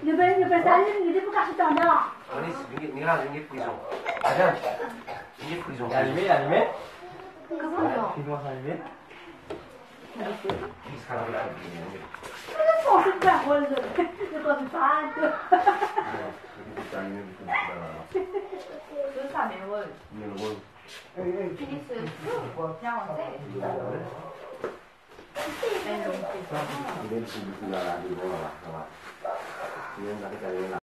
你百你百三，你你不敢去丈我你你你那是你赔偿，阿亮，你赔偿。啊你们啊你们，平方算你们。你咋那么那个超干活的，你到是啥？的？哈哈哈。哈！三百五。你那我。哎哎，今天是你那吃不吃了？你了，好吧？你们咋地感觉呢？